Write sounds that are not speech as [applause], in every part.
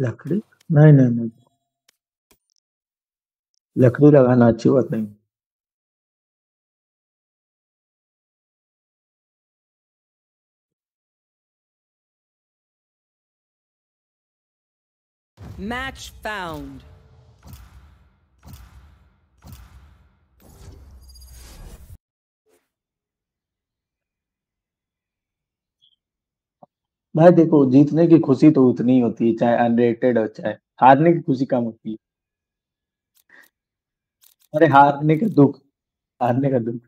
लकड़ी? नहीं नहीं नहीं। लकड़ी लगाना अच्छी बात नहीं। Match found. भाई देखो, जीतने की खुशी तो उतनी ही होती है, चाहे अनरेटेड हो, चाहे हारने की खुशी कम होती है। अरे हारने का दुख, हारने का दुख।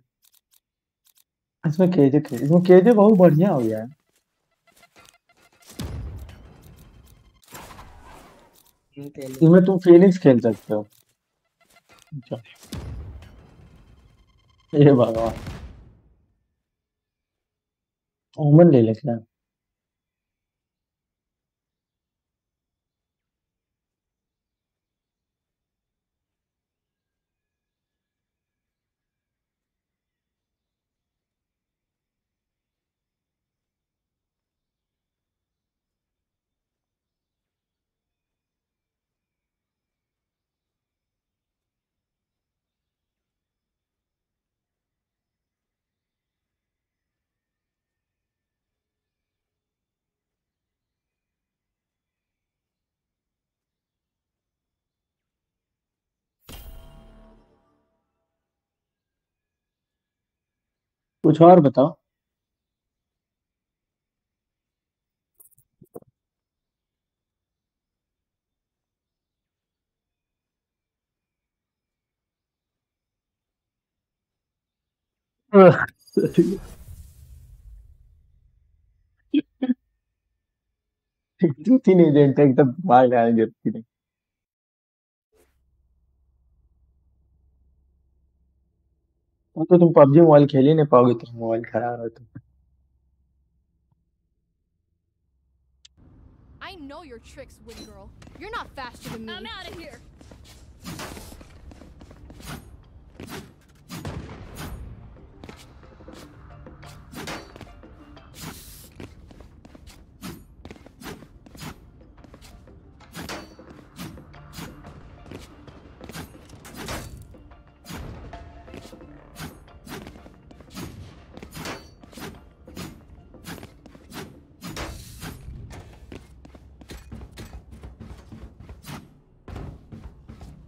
इसमें केजे खेल, इसमें केजे बहुत बढ़िया हो गया है। इसमें तुम फिनिक्स खेल सकते हो। ये भगवान। ओमन ले ले कुछ और बताओ। [laughs] तीन एजेंट एकदम दिमाग लगाने की ज़रूरत ही नहीं वो तो तुम पबजी मोबाइल खेल ही नहीं पाओगे तुम मोबाइल खराब है तो I know your tricks, Wind Girl. You're not faster than me. I'm out of here.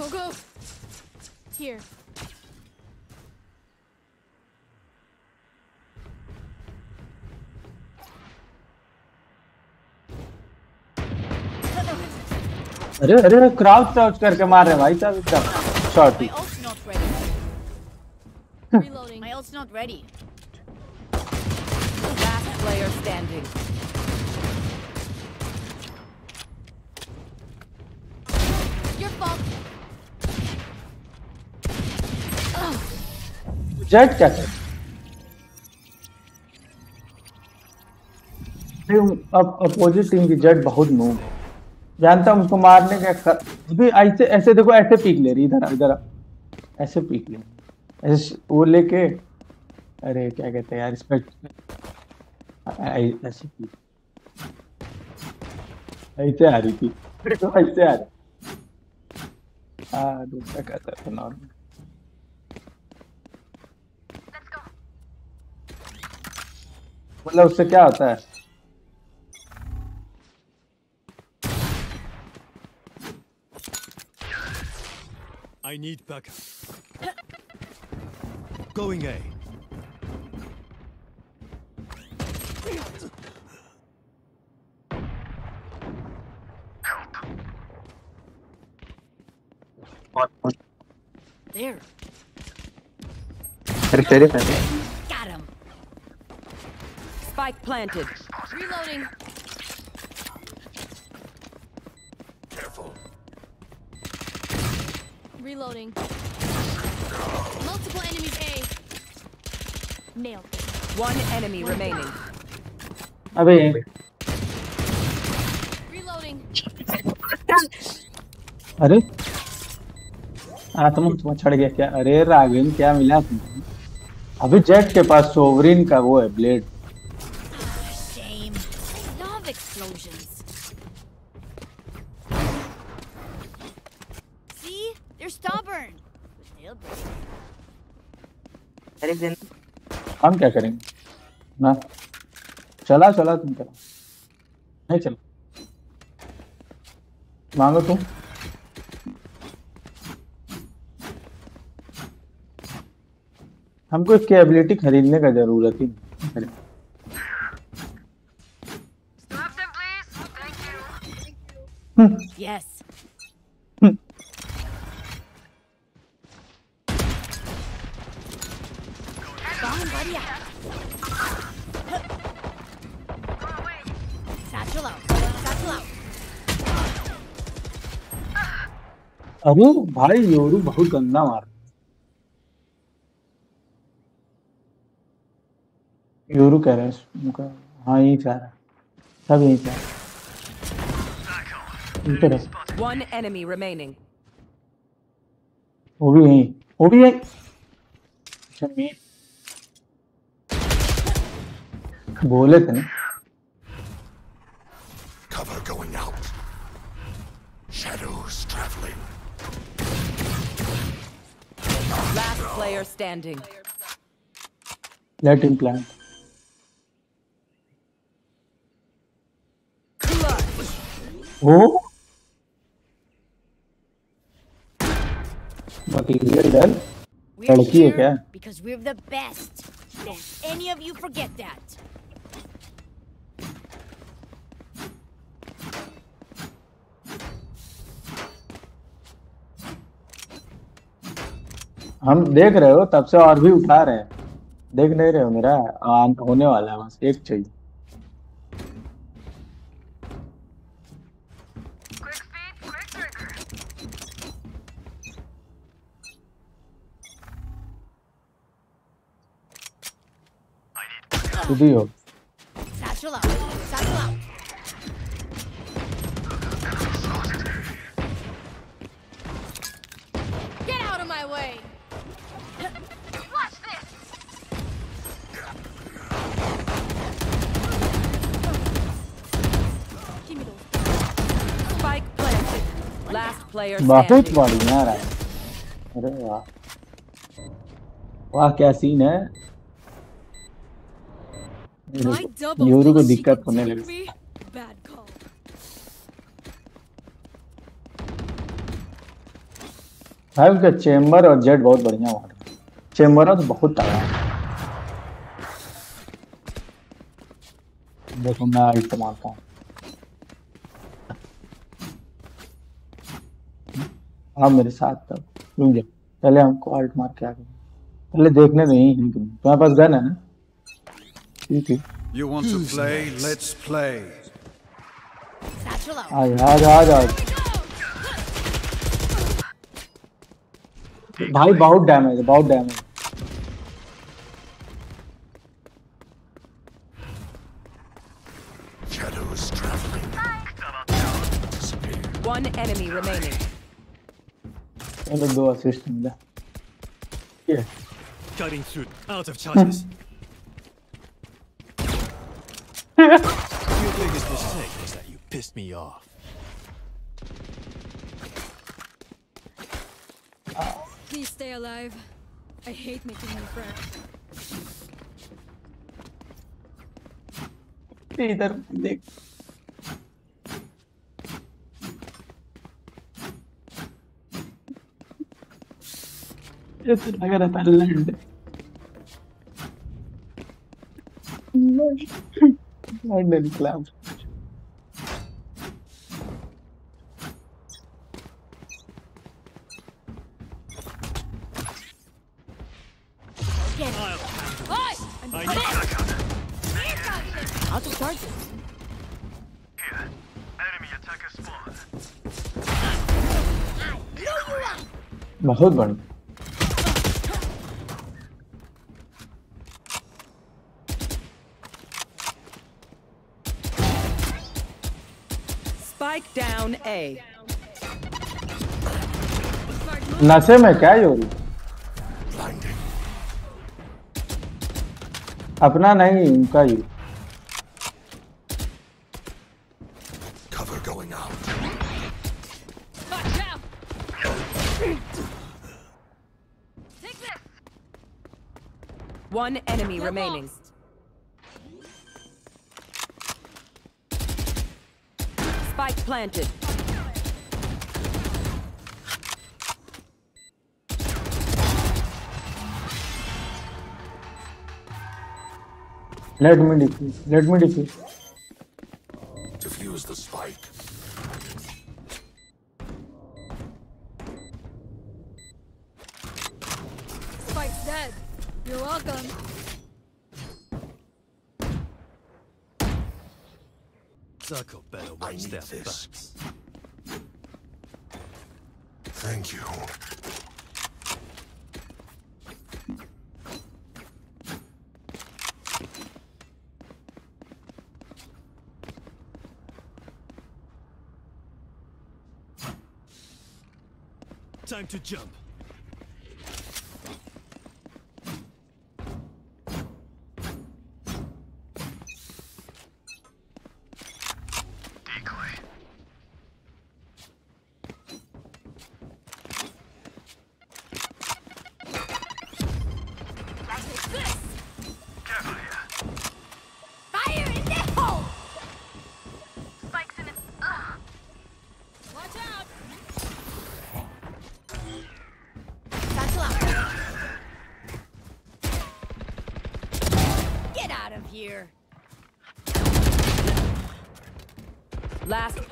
Go, go, go! Here. अरे अरे अरे क्राउच क्राउच करके मार रहे हैं भाई साहब एकदम shot My ult's not ready. Reloading. My ult's not ready. [laughs] Last player standing. Jett क्या कर अब अपोजिट टीम की जेट बहुत नूब है। जानता हूँ उसको मारने का. अभी ऐसे ऐसे देखो, ऐसे पीक ले रही इधर इधर ऐसे पीक ले। ऐसे वो लेके, अरे क्या कहते हैं यार इसमें ऐसे पीक ऐसे आ रही थी। [laughs] ऐसे आ रही हाँ दूसरा कहता था नॉर्मल मतलब उससे क्या होता है I need backup. Going A. There. अरे तेरे पहले Got him. Spike planted. Reloading. Careful. Reloading. Multiple enemies A. Nailed. One enemy One remaining. Away. Reloading. [laughs] अरे आत्मा तुम चढ़ गया क्या अरे रागिन क्या मिला अभी जेट के पास सोवरिन का वो है ब्लेड हम क्या करेंगे? ना। चला चला तुम चला। नहीं चला। मांगो तुम। हमको इसकी एबिलिटी खरीदने का ज़रूरत ही नहीं। है। You. Yes. अरे भाई योरू बहुत गंदा मार योरू कह रहा है उनका हाँ यही चाह रहा सब यही चाह रहा है। One enemy remaining. वो भी यही वो भी यही। अच्छा बोले थे ना। Cover going out. Shadows player standing. Let him plant. Oh. But he's very well. We're here because we're the best. Don't any of you forget that. हम देख रहे हो तब से और भी उठा रहे हैं। देख नहीं रहे हो मेरा आ, होने वाला है बस एक चाहिए। खुद ही हो player बहुत बढ़िया रहा है। अरे वाह। वाह क्या सीन है? योरू को दिक्कत होने लगी? भाई उसका चेम्बर और जेट बहुत बढ़िया मार रहा है तो बहुत तगड़ा देखो मैं अल्ट मारता हूँ। आप मेरे साथ तब रुक जा। पहले हमको अल्ट मार के आगे। पहले देखने नहीं है तुम्हारे पास गन है ना? ठीक है। You want to play? Let's play. Satchel out. आज आज आज आज भाई बहुत डैमेज है बहुत damage चलो दो असिस्ट मिला ये Cutting through. Out of charges. [laughs] Your biggest mistake was that you pissed me off. Please stay alive. I hate making new friends. इधर देख ये तो लग रहा था लैंड लैंड निकला Get it. Oi! I'm I dead. need Out of charges. Enemy attacker spawn. I blew you up. बहुत बढ़िया A. नशे में क्या योरी Blinding. अपना नहीं उनका ही Cover going out. Watch out! Take this. One enemy We're remaining. lost. Spike planted. Let me defuse. Let me defuse. Defuse the spike. Spike's dead. You're welcome. Circle better watch their this. Thank you. Time to jump.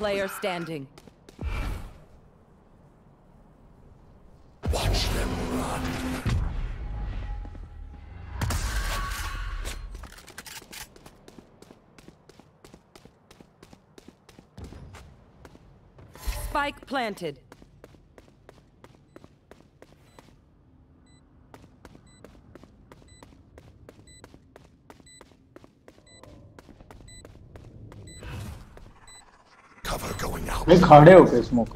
Player standing. Watch them run. Spike planted. खड़े होके smoke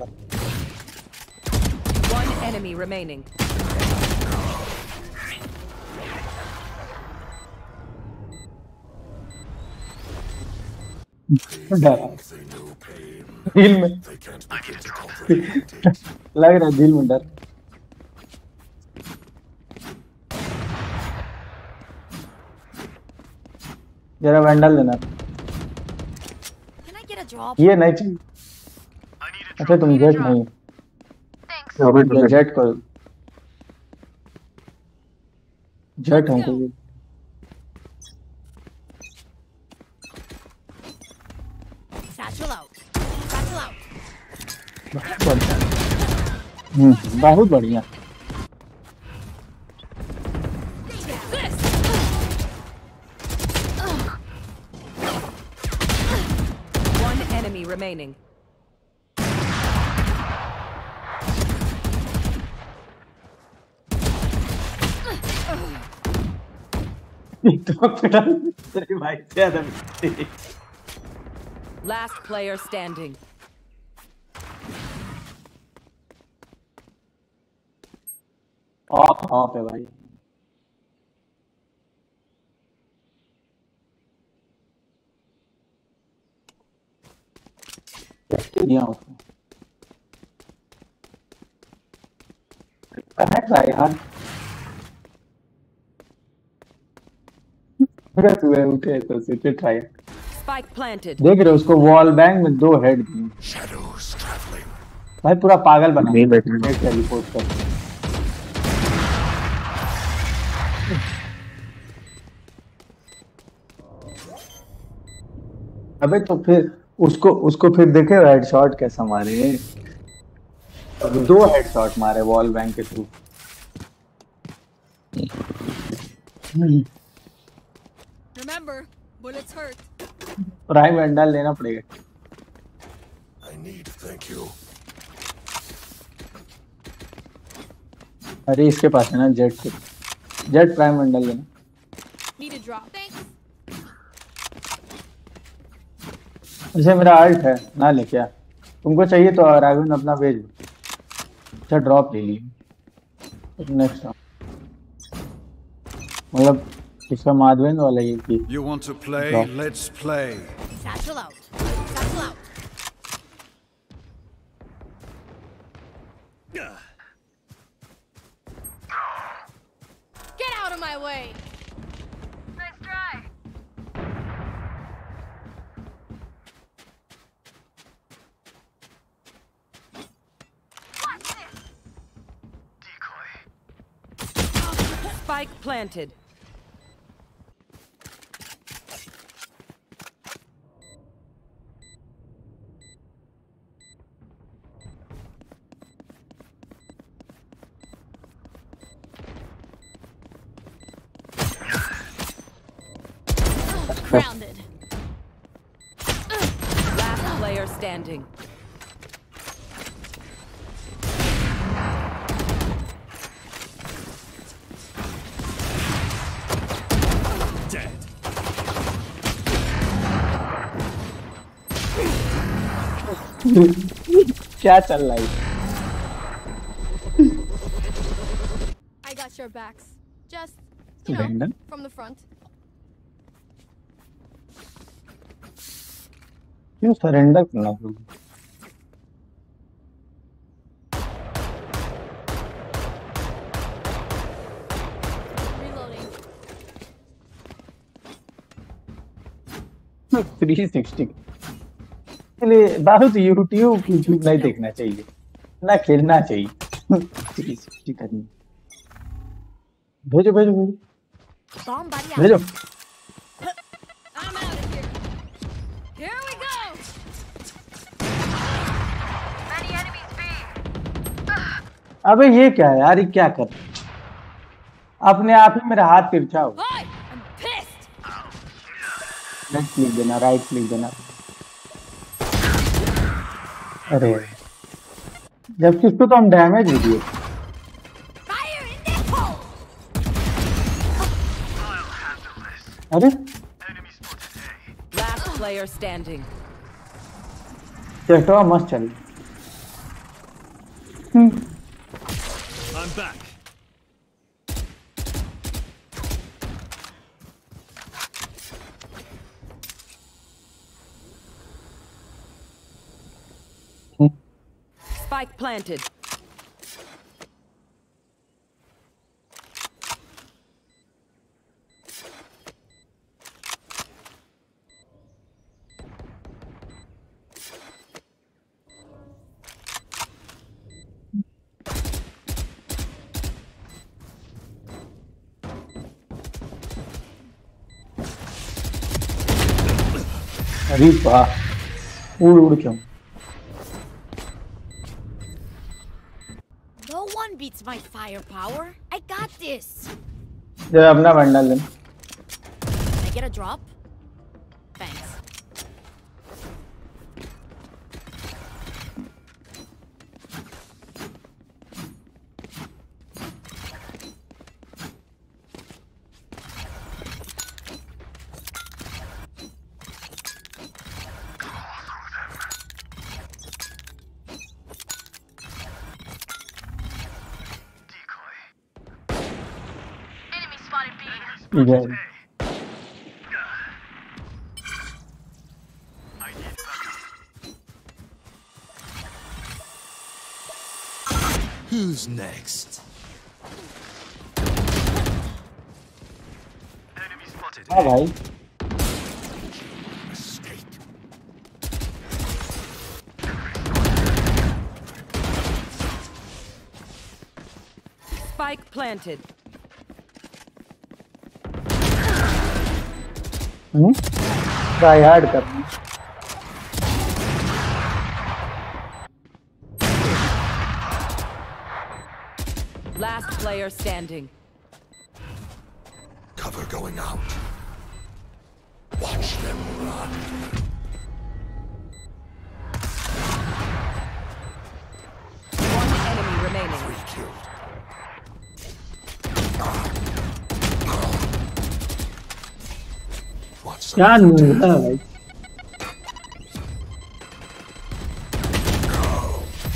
में। लग रहा दिल में डर। जरा vandal देना ये नहीं चाहिए। अच्छा तुम गेट नहीं। जेट कर जेट हम बहुत बढ़िया। हम्म, [laughs] Last player standing. Off off है भाई दिया उसको कनेक्ट था यार अगर तू उठे तो ट्राई Spike planted. देख रहे हो उसको वॉल बैंग में दो हेड दिए. भाई पूरा पागल बना। नहीं बैठना। के रिपोर्ट कर। अबे तो फिर उसको उसको फिर देखे हेडशॉट कैसा मारे। दो हेडशॉट मारे वॉल बैंक के through Remember, bullets hurt. Prime bundle लेना पड़ेगा I need, thank you. अरे इसके पास है ना जेट के जेट प्राइम बंडल लेना Need a drop. Thanks. इसे मेरा आल्ट है ना ले क्या तुमको चाहिए तो राघवन अपना भेज अच्छा ड्रॉप ले लिए नेक्स्ट मतलब You want to play? Let's play. Satchel out. Satchel out. Get out of my way. Nice try. Watch this. Decoy. Spike planted. Grounded. Last player standing. [laughs] क्या चल रहा है क्यों सरेंडर करना थ्री सिक्सटी इसलिए बहुत यूट्यूब नहीं देखना चाहिए ना खेलना चाहिए। थ्री सिक्सटी करनी भेजो भेजो भेजो. भेजो. Here we अबे ये क्या है यार ये क्या कर अपने आप ही मेरा हाथ तिरछा हो. राइट क्लिक देना राइट क्लिक देना अरे जबकि इसको तो हम डैमेज भी दिए. अरे player standing. चेस्टवा मस्त चल। I'm back. Spike planted. No one beats my firepower. I got this. Yeah, I'm not Can I get a drop. every day. Who's next? Enemy spotted. Hello. Spike planted. Try hard करना Last player standing. Cover going out. Kanu lah.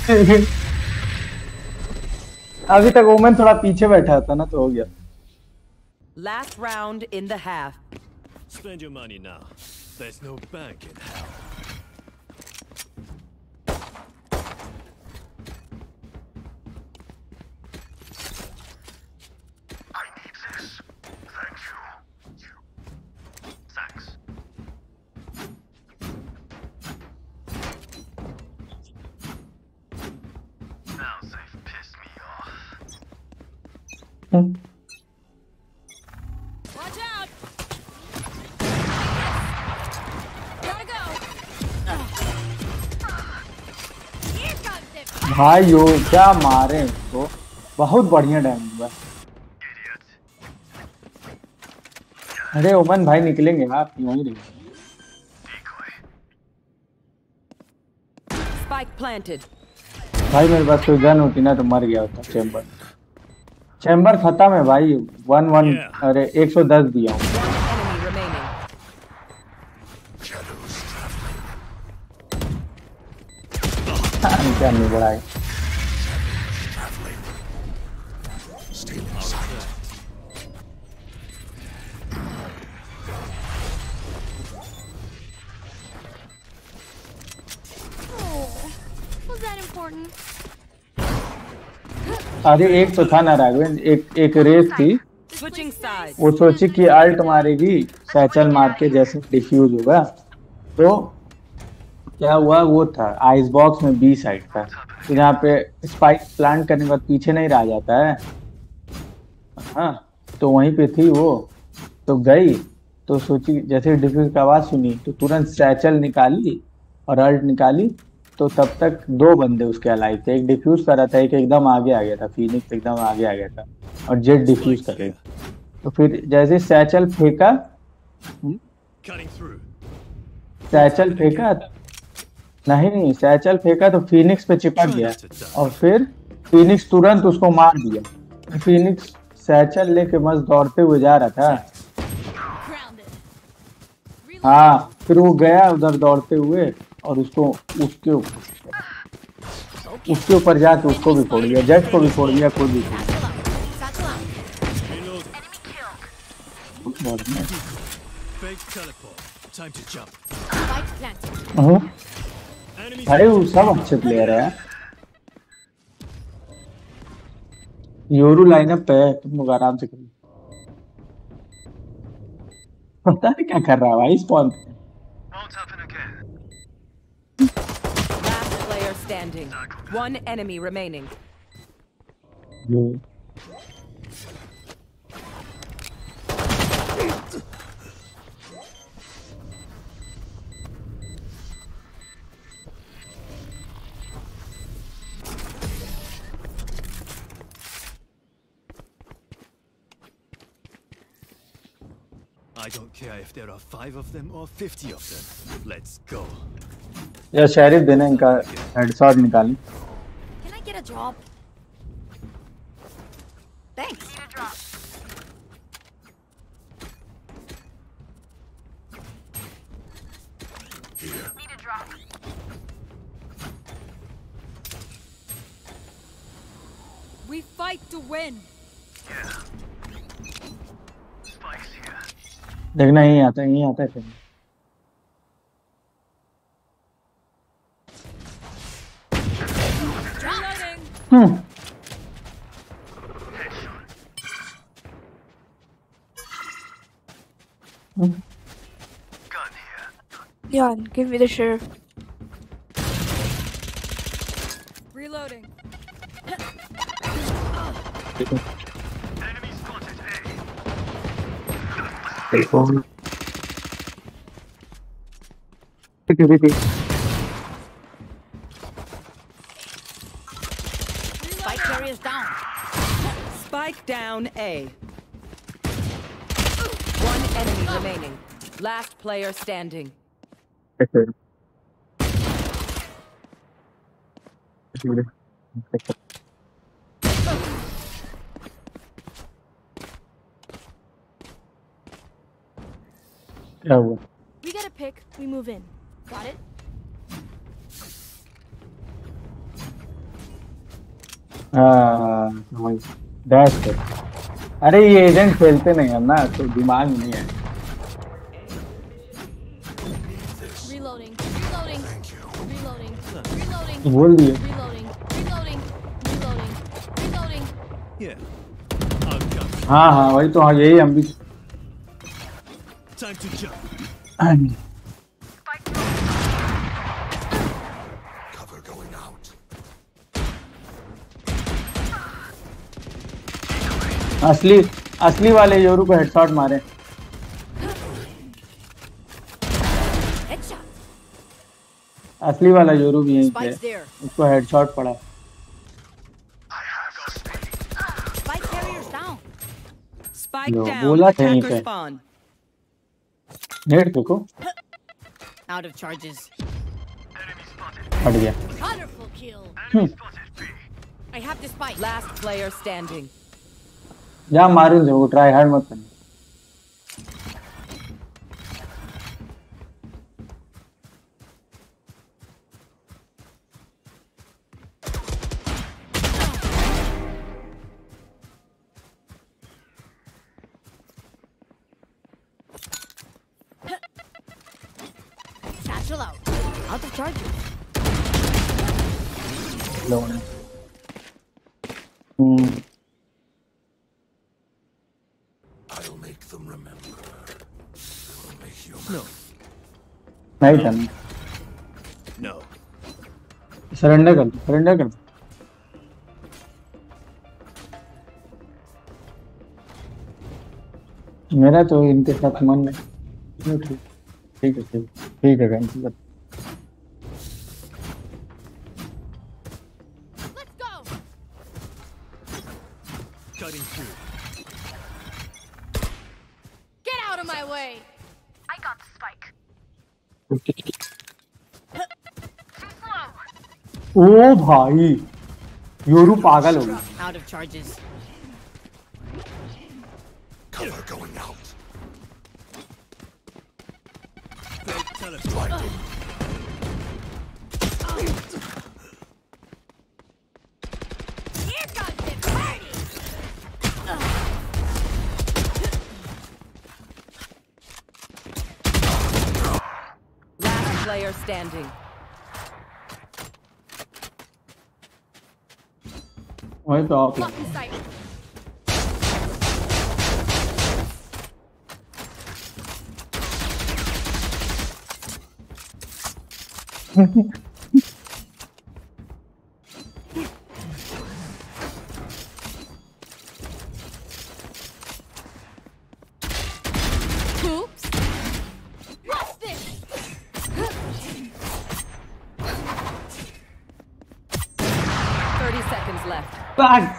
[laughs] अभी तक women थोड़ा पीछे बैठा था ना तो हो गया। Last round in the half spend your money now there bank in hell comes it! भाई यो क्या मारे इसको बहुत बढ़िया डैमेज हुआ अरे ओमन भाई निकलेंगे आप वहीं रहिए. Spike planted. भाई मेरे पास कोई गन होती ना तो मर गया होता चैम्बर चैम्बर खत्म है भाई वन वन Yeah. अरे 110 दिया हूँ One enemy remaining. Shadows traveling. क्या नहीं बड़ा है Traveling. Stealing sight. Oh, was that important? अरे एक तो था ना राघवेंद्र एक एक रेस थी। वो सोची कि अल्ट मारेगी सैचल मार के जैसे डिफ्यूज होगा। तो क्या हुआ? वो था आइस बॉक्स में बी साइड था। तो जहाँ पे स्पाइक प्लांट करने के बाद पीछे नहीं रह जाता है। हाँ तो वहीं पे थी वो। तो गई तो सोची जैसे डिफ्यूज की आवाज़ सुनी तो तुरंत सैचल निकाली और अल्ट निकाली। तो तब तक दो बंदे उसके अलाइव थे। एक डिफ्यूज कर रहा था एक एकदम आगे आ गया था। फीनिक्स एकदम आगे आ गया था और जेट डिफ्यूज कर रही तो फिर जैसे सैचल फेंका सैचल फेंका नहीं नहीं सैचल फेंका तो फीनिक्स पे चिपक गया। और फिर फीनिक्स तुरंत उसको मार दिया। फीनिक्स सैचल लेके मस्त दौड़ते हुए जा रहा था। हाँ फिर वो गया उधर दौड़ते हुए और उसको उसके उसके ऊपर जाके उसको भी फोड़ दिया जज को भी फोड़ दिया खुद भी फोड़. दिया बढ़िया। Fake teleport. Time to jump. Spike planted. हाँ, Enemy भाई वो सब अच्छे प्लेयर है योरू लाइनअप पे है तुम लोग आराम से करो पता नहीं क्या कर रहा है भाई spawn Won't happen again. Last player standing. One enemy remaining. I don't care if there are five of them or fifty of them. Let's go. या शरीफ देना इनका हेडशॉट निकालें Can I get a drop? Thanks. Need a drop. Here. Need a drop. We fight to win. Yeah. देखना यही आता है यही आता है फिर. हम्म. Yeah, give me the sheriff. People. Security. Spike carriers down. Spike down A. One enemy remaining. Last player standing. Okay. क्या हुआ we get a pick, we move in. Got it? हाँ समझ अरे ये एजेंट खेलते नहीं है ना तो दिमाग नहीं है Reloading. Reloading. Reloading. Reloading. बोल दिए हाँ हाँ वही तो हाँ यही हम भी time to jump. I'm. असली असली वाले योरू को हेडशॉट मारे। असली वाला योरू भी यहीं पे उसको हेडशॉट पड़ा। बोला था यहीं पे. spawn. नेट देखो Out of charges. Enemy spotted. हट गया Wonderful kill. Enemy spotted B. I have the spike. Last player standing. जा मारून दे वो ट्राई हार्ड मत करना नहीं करना No. सरेंडर कर सरेंडर कर मेरा तो इनके साथ मन नहीं चलो ठीक ठीक है ठीक ठीक है कैंसिल कर Let's go. Cutting through. Get out of my way. I got the spike. ओ भाई योरू पागल हो गया player standing. Why is off? Fucking. [laughs]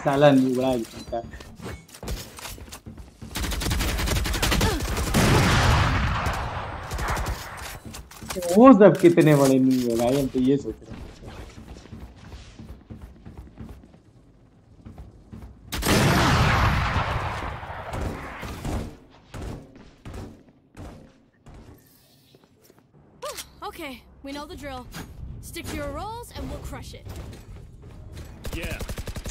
पाग साला नुबड़ा इसका वो सब कितने बड़े न्यू है भाई हम तो ये सोच रहे हैं Okay, we know the drill. Stick to your roles and we'll crush it. Yeah.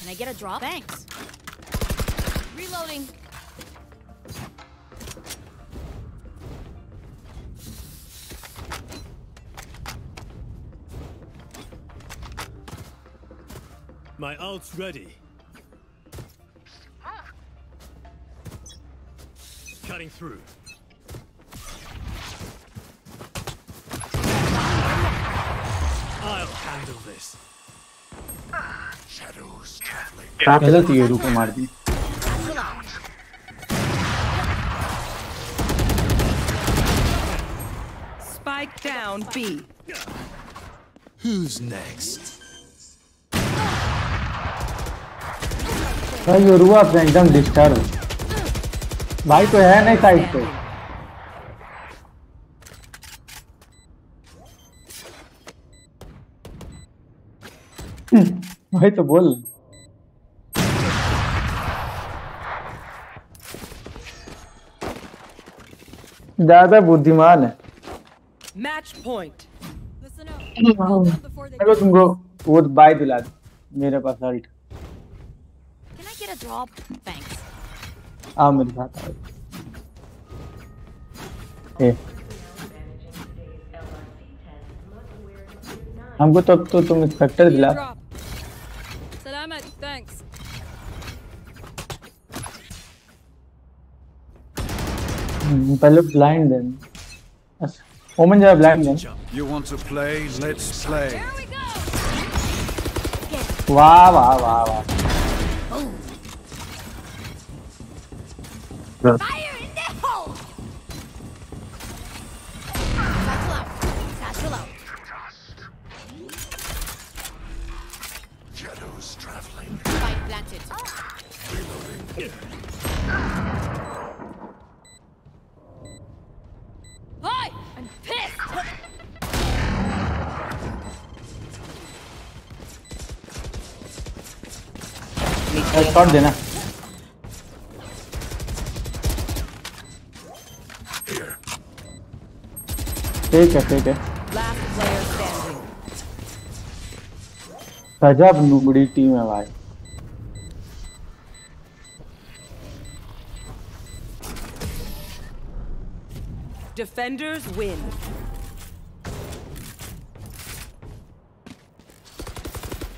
Can I get a drop? Thanks. Reloading. My ult's ready. Ah. Cutting through. I'll handle this. Shadows traveling. चलो तो Yoru को मार दी Spike down B. Who's next? भाई आप एकदम disturb भाई तो है नहीं साइड पे भाई तो बोल। ज़्यादा बुद्धिमान है। मैच पॉइंट चलो तुमको वो बाय दिला दे मेरे पास अल्ट आ हाँ, मेरे साथ आ हमको तो तो तुम इंस्पेक्टर दिला। Thanks. हम्म, पहले ब्लाइंड देन अच्छा ओमन जरा blind then You want to play? Let's play. Here we go. वाह वाह वाह वाह Fire Shot देना ठीक है ठीक है गजब नुबड़ी टीम है भाई Defenders win.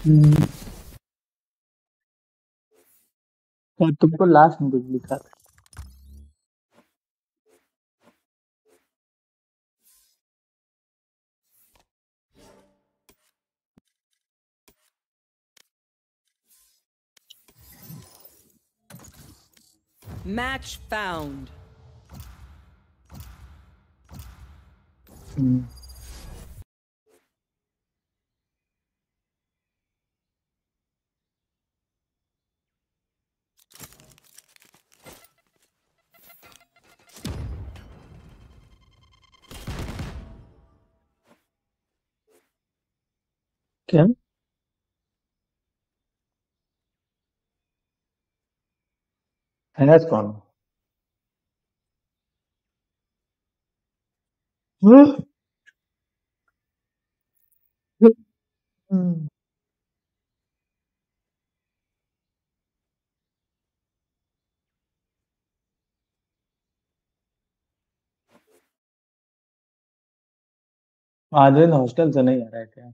Mm. और तुमको लास्ट में कुछ लिखा था Match found. हम्म, क्या एनएस कौन हम्म, हॉस्टल से नहीं आ रहा है क्या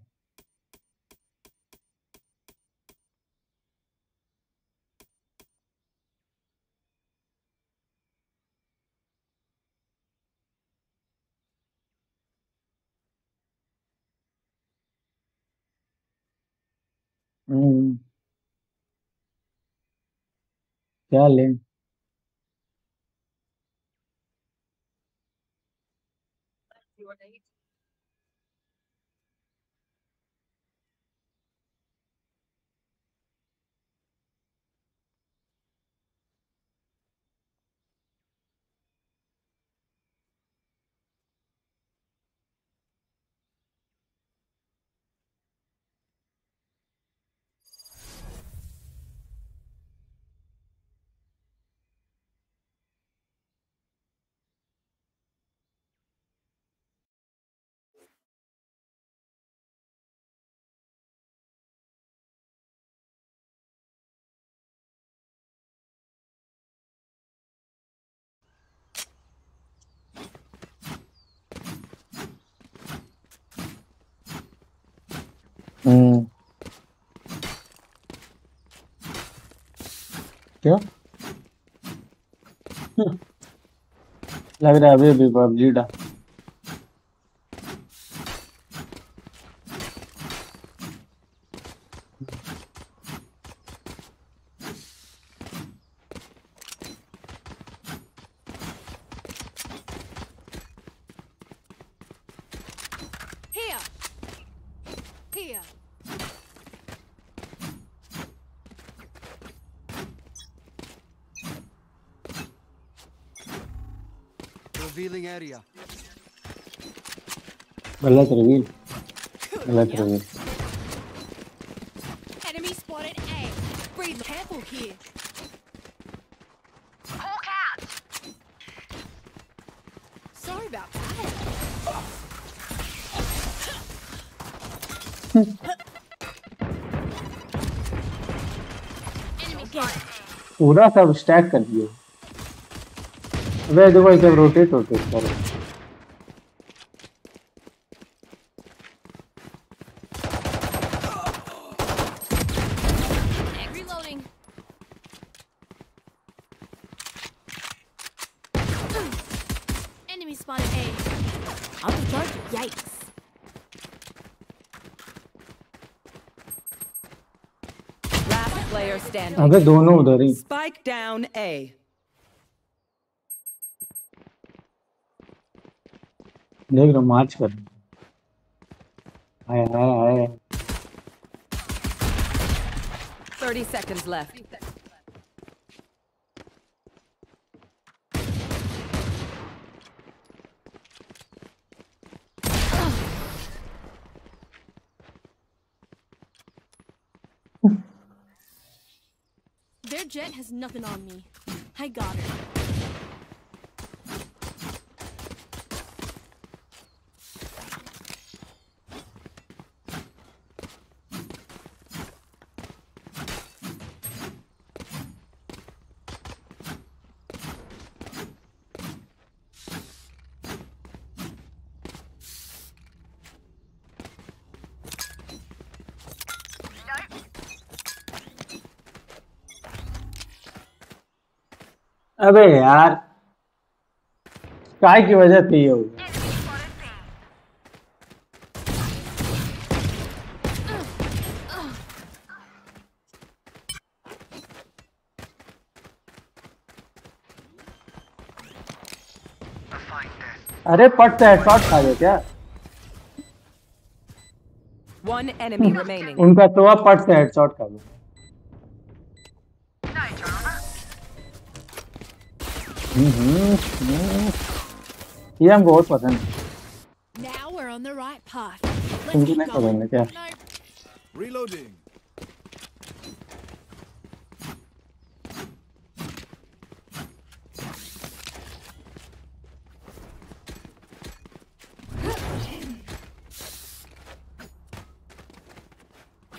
Mm, dale. हम्म क्या? हम्म, लग रहा है अभी भी पबजी डा पूरा सब स्टैक कर दिए वे देखो ये सब रोटेट रोटेट करो Reloading. Enemy spotted A. I'll be charged. Yikes. Last player standing. अबे दोनों उधर ही Spike down A. देख रहा मार्च कर आए आए आए 30 seconds left. There's nothing on me. I got it. अबे यार काय की वजह से ये हो गया अरे पट से हेडशॉट खा गए क्या. उनका तो अब पट से हेडशॉट खा गए ये हमको बहुत पसंद Now we're on the right path. तुमको नहीं पसंद No, Reloading.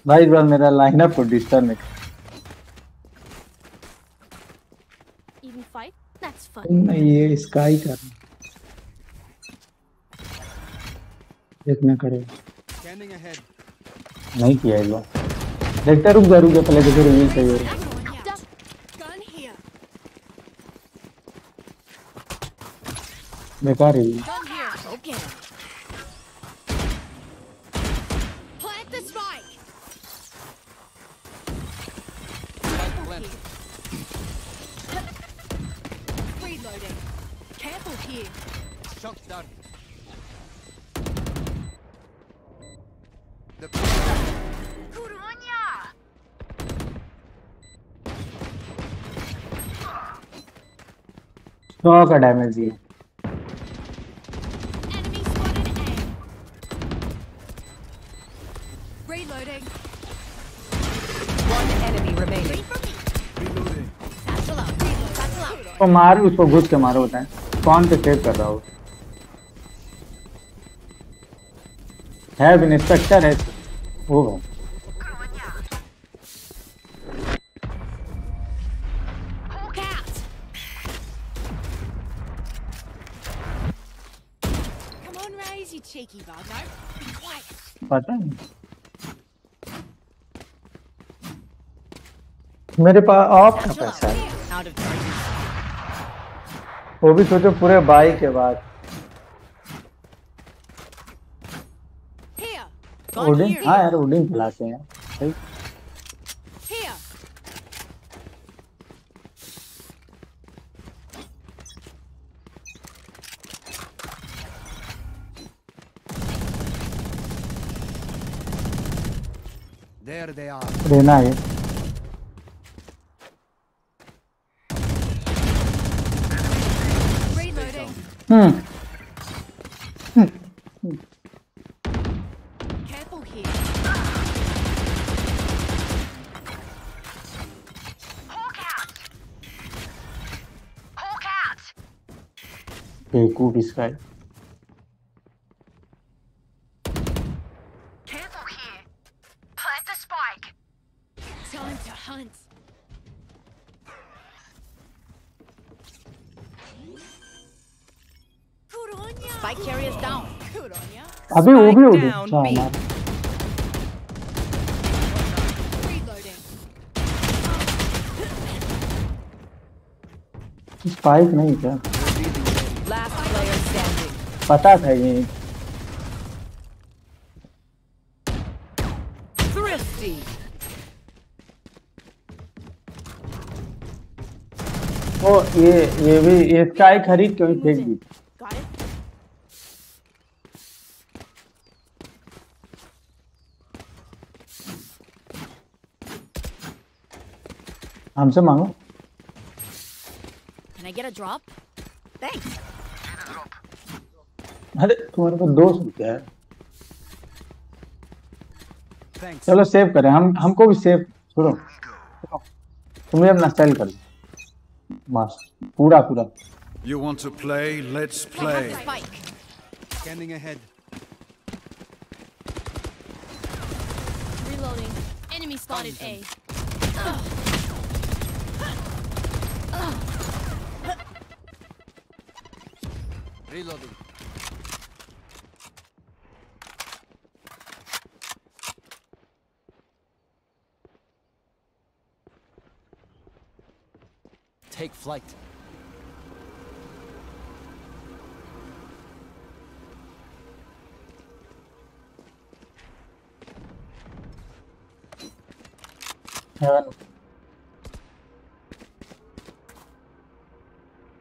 भाई इस बार मेरा लाइनअप को डिस्टर्ब नहीं नहीं ये इसका ही कर देखना करेगा नहीं किया इस बार देखते रुक जा रुक जा पहले देखो रिवील सही हो रहा. बेकार review Up. Reload. Satchel up. तो मार उसको घुस के मारो होता है कौन पे सेव कर रहा हो है भी इंस्पेक्टर है वो भाई पता नहीं मेरे पास ऑफ़ का पैसा है. वो भी सोचो पूरे बाई के बाद. ओडिन हाँ यार ओडिन खिलाते हैं। they are. Rena Hmm. hmm. Careful here. Hawk out. Hawk out. Cool this guy. Hunt. Kuronya. Spike carriers down. Kuronya. अभी वो भी हो Spike गया down, अच्छा B. हमारा Reloading. स्पाइक नहीं क्या Last player standing. पता था ये ये ये भी ये स्काई खरीद के भी फेंक दी। हमसे मांगो। Can I get a drop? Thanks. अरे तुम्हारे पास दो सौ रुपया है। Thanks. चलो सेव करें। हम हमको भी सेव छोड़ो तुम्हें अपना सेल कर दो बस पूरा पूरा You want to play? Let's I have play. the spike. Scanning ahead. Reloading. Enemy spotted A. Reloading. Take flight. Haven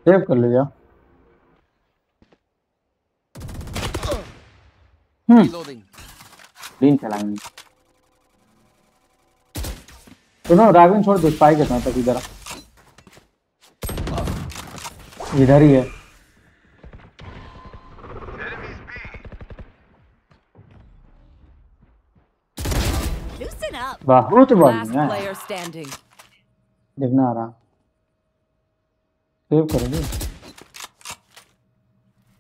save कर ले जाओ Reloading. दिन चलाएंगे सुनो रागविन छोड़ दो स्पाइक है तक इधर इधर ही है। बहुत बढ़िया देखना आ रहा। सेव करोगे।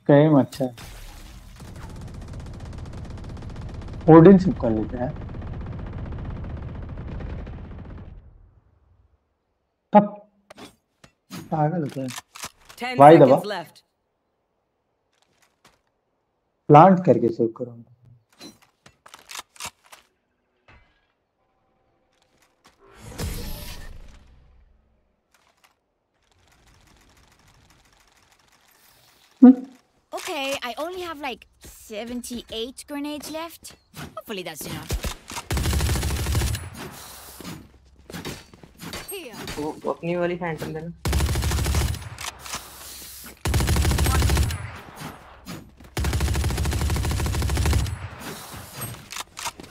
कैम अच्छा है। ओडिन सिप कर लेते हैं। पागल होता है Ten Why the seconds wa- left. Plant करके सेव करो Okay, I only have like 78 grenades left. Hopefully that's enough. Here. वो अपनी वाली फैंटम देना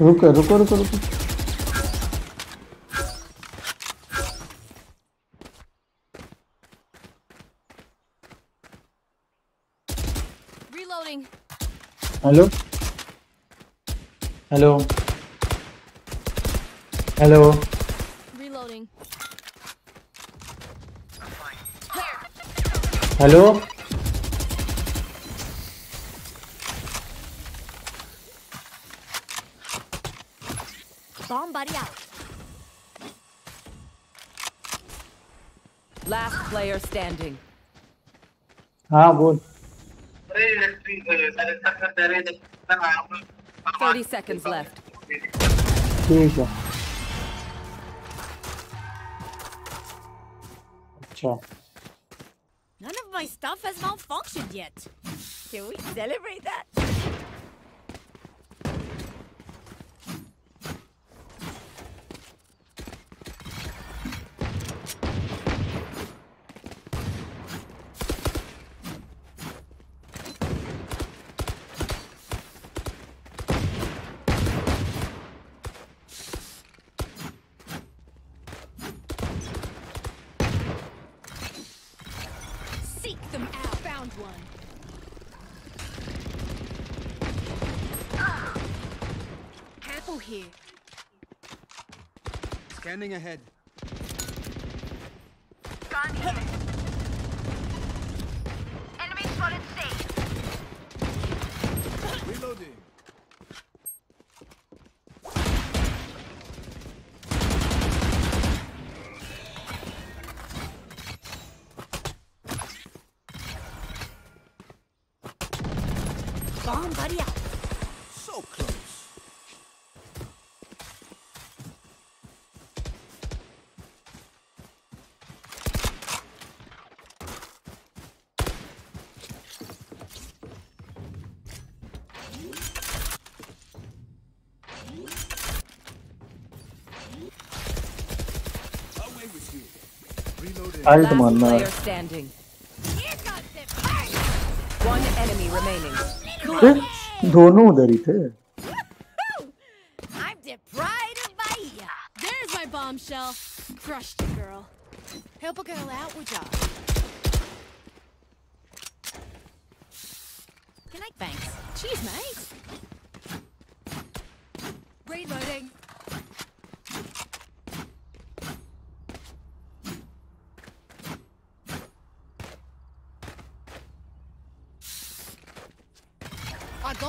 रुको रुको रुको रुको Reloading. Hello hello hello Reloading. Hello हाँ बोल 30 seconds left. ठीक है अच्छा None of my stuff has malfunctioned yet. Can we celebrate that? Here. Scanning ahead. enemy remaining. ए, दोनों उधर ही थे I'm the pride of Bahia. There's my bombshell. Crushed it, girl. Help a girl out, would ya? Good night, thanks. Cheers, mate.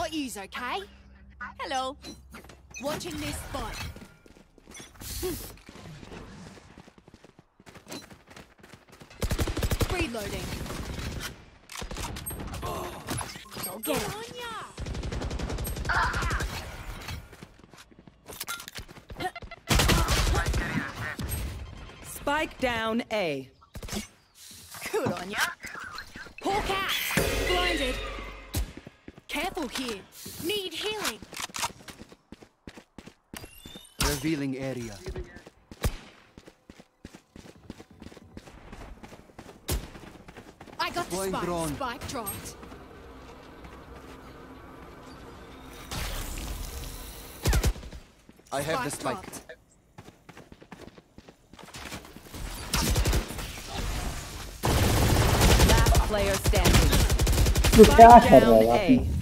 Got yous, okay? Hello. Watching this spot. [laughs] Reloading. Go get it. Spike down A. Good on ya. people here need healing. Revealing area. I got the spike. Drone. Spike dropped. I have spike the spike. Dropped. player standing. Spike down A.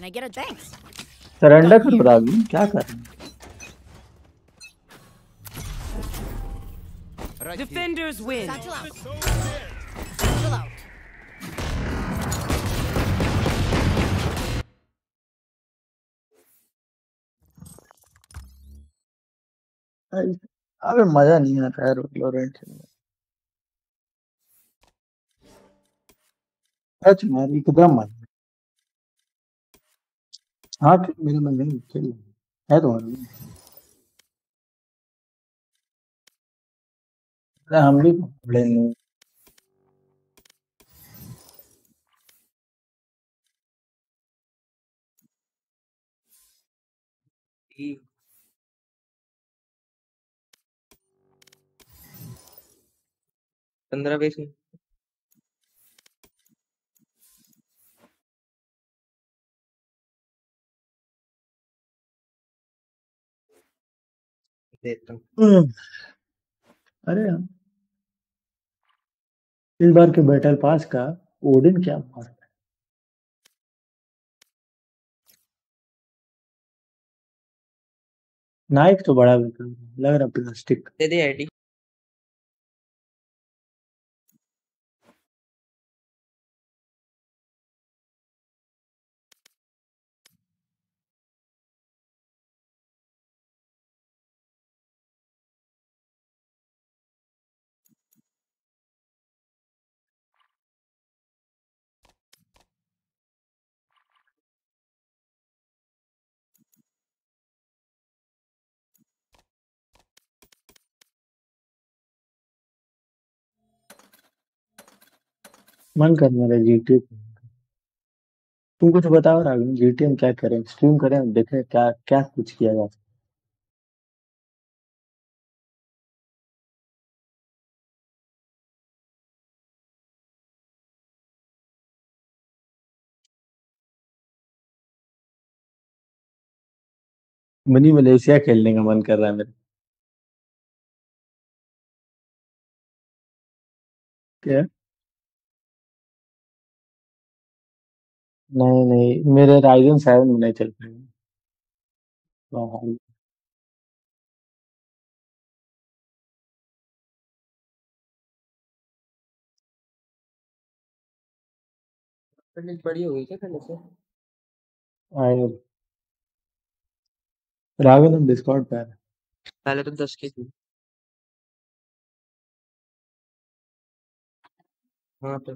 Can I get a thanks? Surrender करो राघवी क्या कर रहे हैं Right here. Defenders win. Satchel out. Satchel out. अबे मजा नहीं आ रहा है लोरेंट सच में यार, एकदम मजा नहीं। हाँ मेरा नहीं खेल है तो मन अरे हम भी नहीं पंद्रह बीस मिनट। देता हूँ। हम्म, अरे हाँ इस बार के बैटल पास का ओडिन क्या मार है? नाइफ तो बड़ा बेकार लग रहा प्लास्टिक दे दे आईडी मन कर मेरे जीटीए तुम कुछ बताओ रागिनी जीटीए में क्या करें? स्ट्रीम करें देखें क्या क्या कुछ किया जा सकता मनी मलेशिया खेलने का मन कर रहा है मेरे क्या? नहीं नहीं मेरे राइजन सेवन में नहीं चल पाएँगे हाँ, हो। गई क्या पहले से? हम डिस्कॉर्ड पे हैं। पहले तो दस की थी हाँ तो